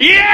Yeah!